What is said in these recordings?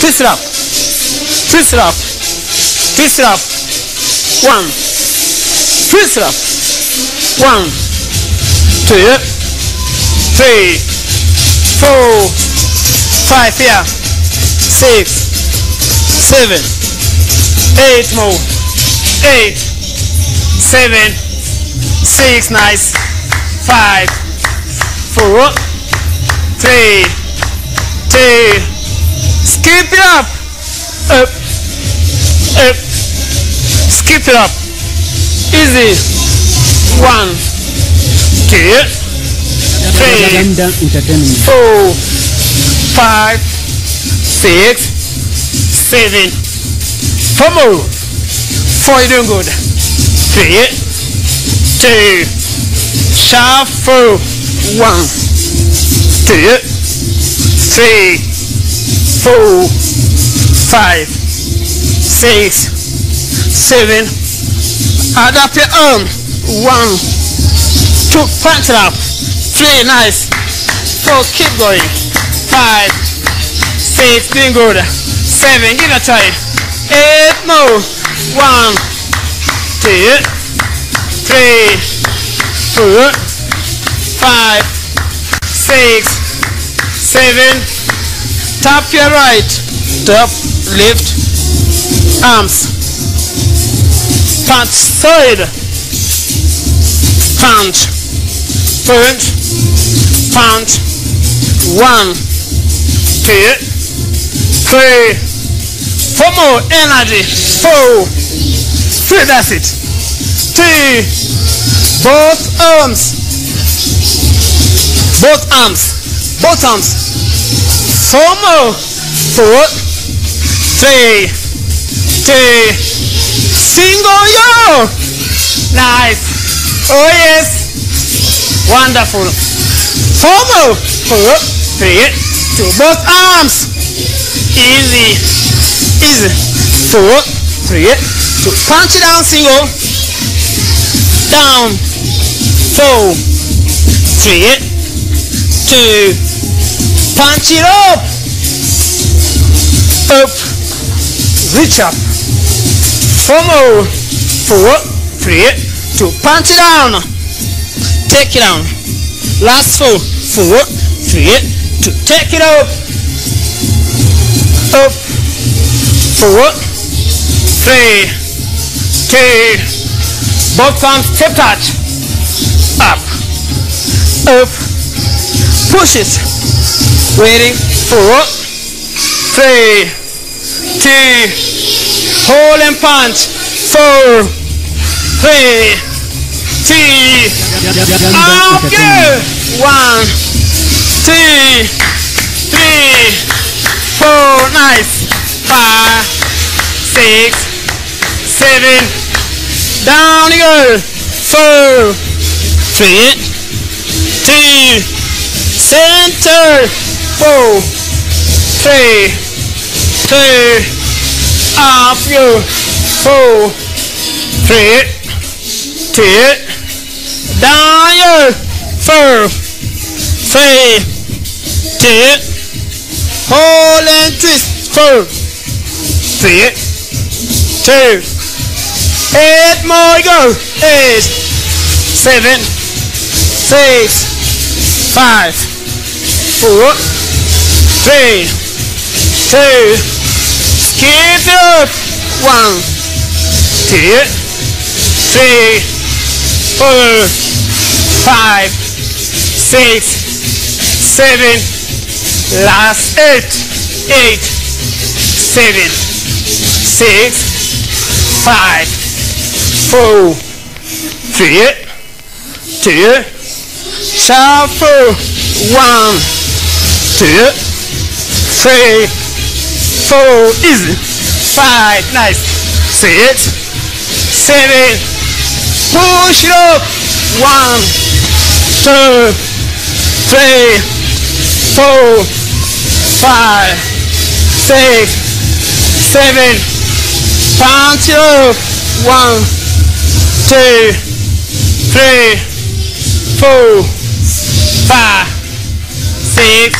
twist up, twist up, twist up. One, twist up. One, two, three, four, five. Yeah, six, seven, eight more. Eight, seven, six. Nice. Five, four, three, two. Skip it up. Up, up. Skip it up. Easy. One, two, three, four, five, six, seven. More. Four, you're doing good. Three, two, shuffle. One, two, three, four, five, six, seven. Adapt your arm. One, two, punch it up. Three, nice. Four, keep going. Five, six, doing good. Seven, give it a try. Eight more. One, two, three, four, five, six, seven. Tap your right. Tap, lift, arms. Punch, side. Punch, punch, punch. One, two, three, four more energy. Four, three, that's it. Two, both arms, both arms, both arms. Four more, four, three, two, single yo. Nice. Oh yes. Wonderful. Four, three, two, both arms. Easy, easy. Four, three, two. Punch it down, single. Down. Four, three, two. Punch it up. Up. Reach up. Four more. Four, three, two. Punch it down. Take it down. Last four. Four, three, two. Take it up. Up. Four, three, two. Both arms tip touch. Up. Up. Push it. Ready. Four, three, two. Hold and punch. Four, three, two. Up you. One, two, three, four. Nice. Five, six, seven. Down you go. Four, three, two. Center. Four, three, two. Up you. Four, three, two. Down you. Four, three, two. Hold and twist. Four, three, two. Eight more. Go. Eight, seven, six, five, four, three, two. Skip it up. One, two, three, four, five, six, seven. Last eight, eight, seven, six, five, four, three, two. Shuffle. One, two, three, four. Easy. Five. Nice. Six, seven. Push it up. One, two, three, four, five, six, seven. Punch it up. One, two, three, four, five, six,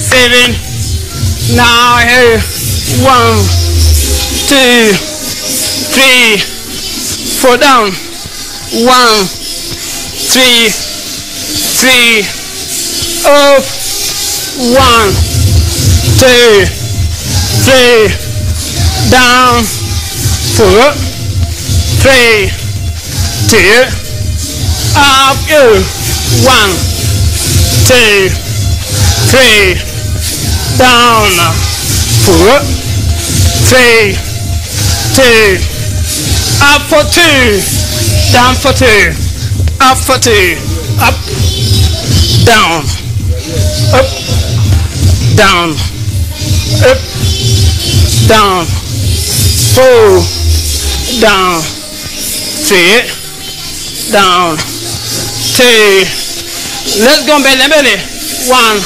seven, Now here, one, two, three, four down. One, three, three, up. One, two, three, down. Four, three, two, up. One, two, three, down. Four, three, two, up for two, down for two, up for two, up, down, up, down, up, down, four, down, three, down, two. Let's go belly belly. One,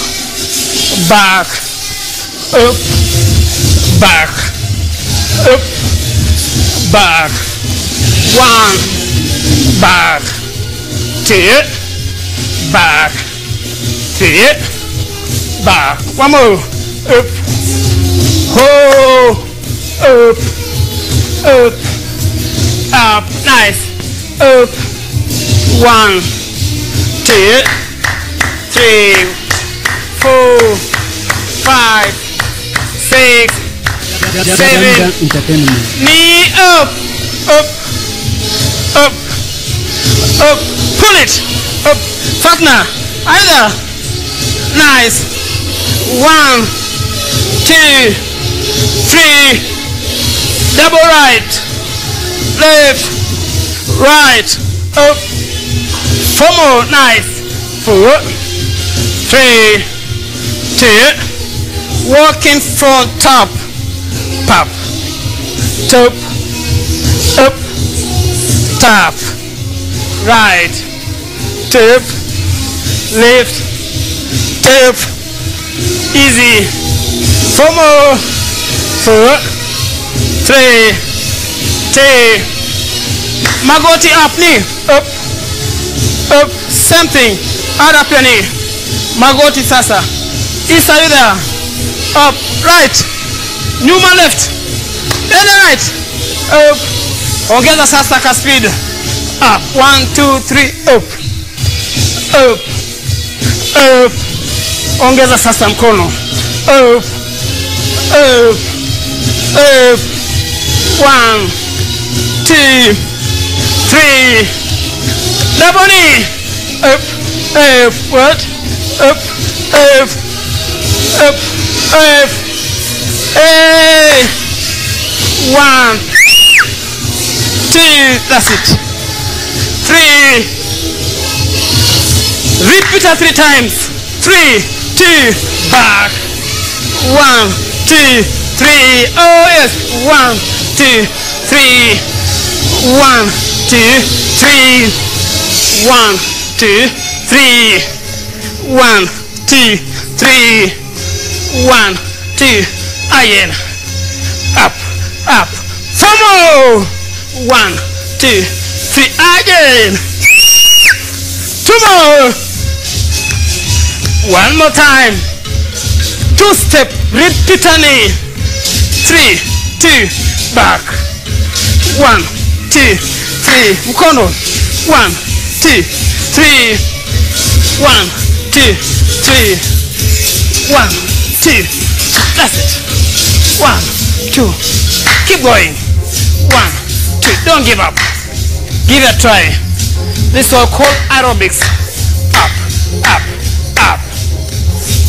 back, up, back, up, back, one, back, two, back, two, back. One more, up, ho, up, up, up, nice, up, one, two, three, four, five, six, Entertainment. knee up, up, up, up, pull it, up, partner, either, nice, one, two, three, double right, left, right, up, four more, nice, four, three, two, walking from top, pop, top, up, tap, right, tap, left, tap, easy, four more, four, three, two, magoti up knee, up, up, same thing, add up your knee, magoti sasa, east are you there, up, right, nyuma left, then right, up, ongeza sasa ka speed, up, one, two, three, up, up, up, ongeza sasa mkono, up, up, up, one, two, three, double up, up, what, up, up, up, hey, one, two, that's it, three, repeat it three times, three, two, back, one, two, three, oh yes, one, two, three, one, two, three, one, two, three, one, two, three, one, two, again, up, up, four more, one, two, three, again, two more, one more time, two step, repeatedly, three, two, back, one, two, three, mkono, one, two, three, one, two, three, one, two, that's it, one, two, keep going, one, two, don't give up, give it a try, this is called aerobics, up, up, up,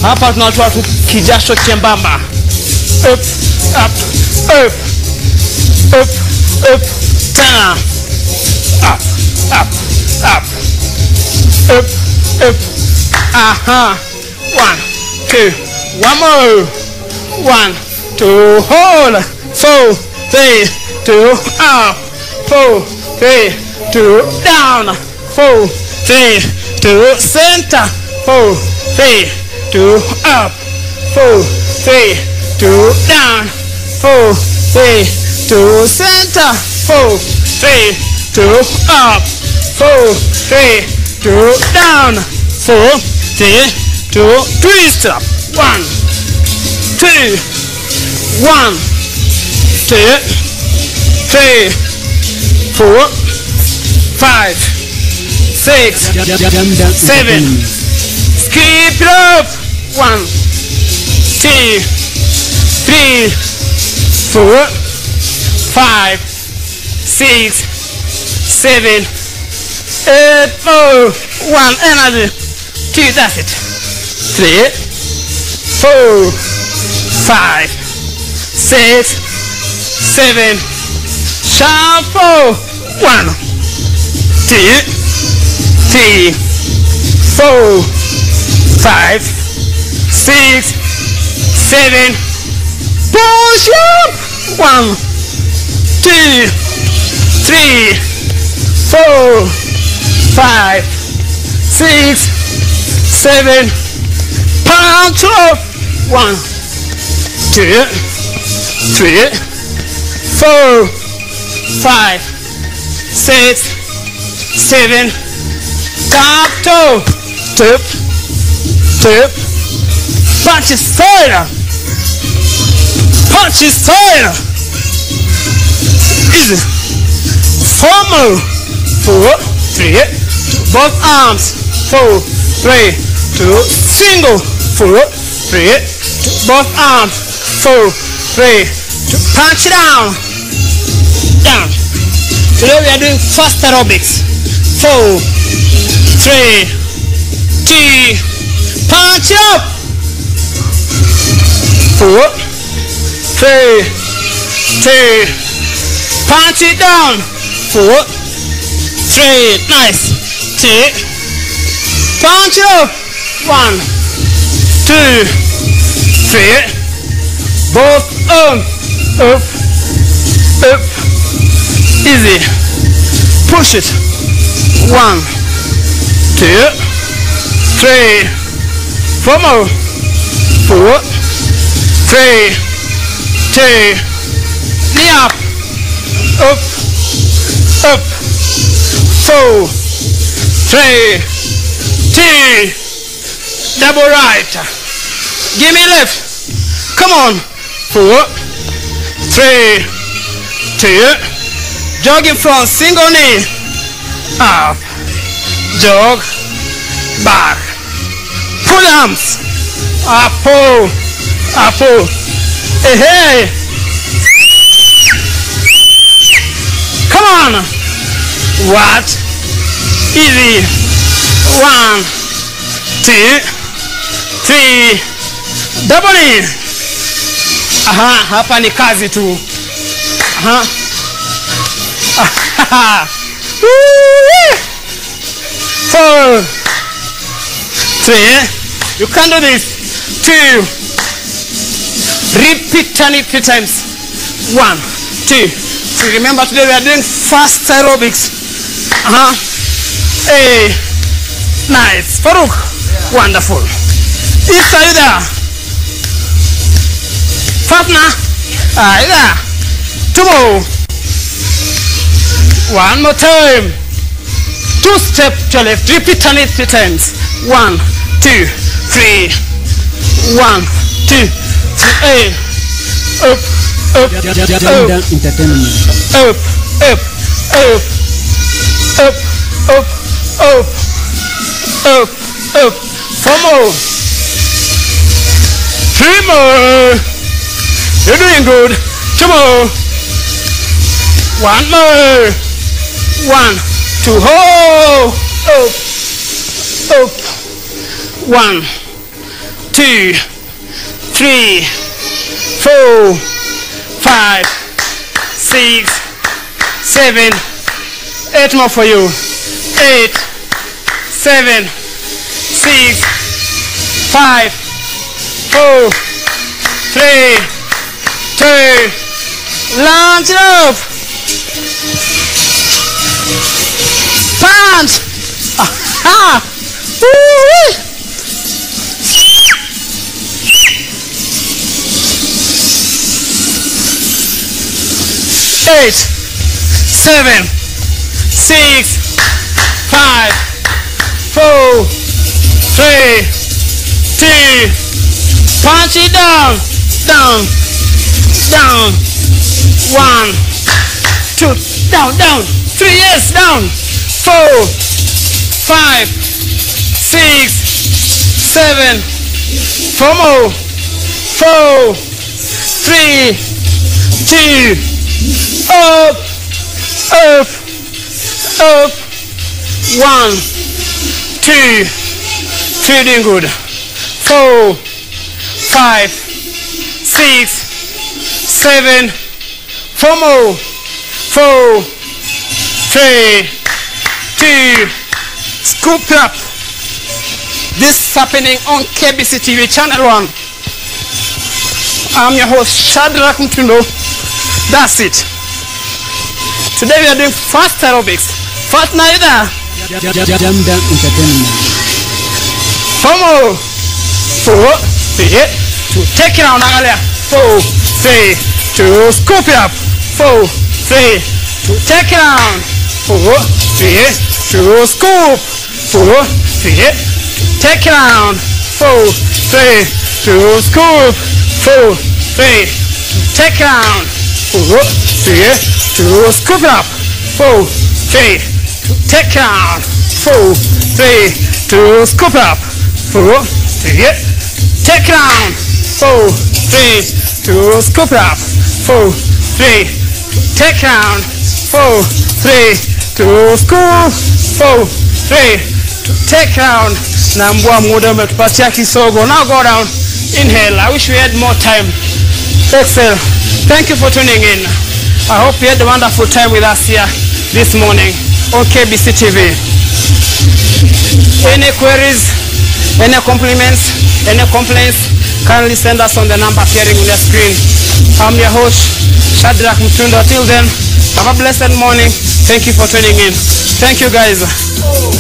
hapa tunatoa tu kijasho chembamba, up, up, up, up, up, tena, up, up, up, up, up, aha, one, two, one more, one, two, hold, four, three, two, up, four, three, two, down, four, three, two, center, four, three, two, up, four, three, two, down, four, three, two, center, four, three, two, up, four, three, two, down, four, three, two, twist one, two, one, two, three, four, five, six, Seven. Skip rope. One, two, three, four, five, six, seven, eight, oh, one, another, two, that's it. Three, four, five, six, seven, shuffle. One, two, three, four, five, six, seven, push up. One, two, three, four, five, six, seven, punch up. One, two, three, four, five, six, seven, top toe, tip, tip, punch his fire, punch his fire, easy, four more, four, three, both arms, four, three, two, single, four, three, two, both arms, four, three, two, punch down, down. Today we are doing fast aerobics. Four, three, two, punch up. Four, three, two, punch it down. Four, three, nice. Two, punch up. One, two, three, both arms up, up, easy. Push it. One, two, three, four more. Four, three, two, knee up, up, up. Four, three, two, double right. Give me left. Come on. Four, three, two, jogging from single knee, up, jog, back, pull arms, up, pull, up, pull, hey, hey, come on, what, easy, one, two, three, double aha, hapa ni kazi tu, aha, Woo-wee. Four, three, you can do this. Two, repeat turn it three times. One, two, three. Remember today we are doing fast aerobics. Uh-huh. Hey, nice. Farouk, wonderful. Isa, you there? Fatna, ah, you there? Two more. One more time. Two step to your left. Repeat turn it three times. One, two, three. One, two, three. Up, up, up, up, up, up, up, up, up, up, up. Four more. Three more. You're doing good. Two more. One more. One, two, ho, up, up. One, two, three, four, five, six, seven, eight more for you. Eight, seven, six, five, four, three, two, launch it up. Punch! Aha! Woo-wee! Eight, seven, six, five, four, three, two, punch it down. down, down. One, two, down, down. Three, yes, down. Four, five, six, seven. Four more. Four, three, two, up, up, up. One, two, three, doing good. Four, five, six, seven, four more, four, three, two, scoop up. This is happening on KBC TV channel one. I'm your host Shadrack Mutundo. That's it. Today we are doing fast aerobics. Fast you there? Jamda Entertainment. Four more, four, three, two, take it out, Nagalia. Four, three, two, scoop it up. Four, three, two, take it down. Four, three, two, scoop. Four, three, take it down. Four, three, two, scoop. Four, three, take it down. Four, three, two, scoop it up. Four, three, two, take it down. Four, three, two, scoop it up. Four, three, take it down. Four, three, two, scoop it up. Four, three, take down. Four, three, two, scoop. Four, three, take down. Na mbwa muda umetupatia kisogo. Now go down. Inhale. I wish we had more time. Exhale. Thank you for tuning in. I hope you had a wonderful time with us here this morning on KBC TV. Any queries, any compliments, any complaints, kindly send us on the number appearing on your screen. I'm your host, Shadrack Mutundo. Till then, have a blessed morning. Thank you for tuning in. Thank you, guys. Oh,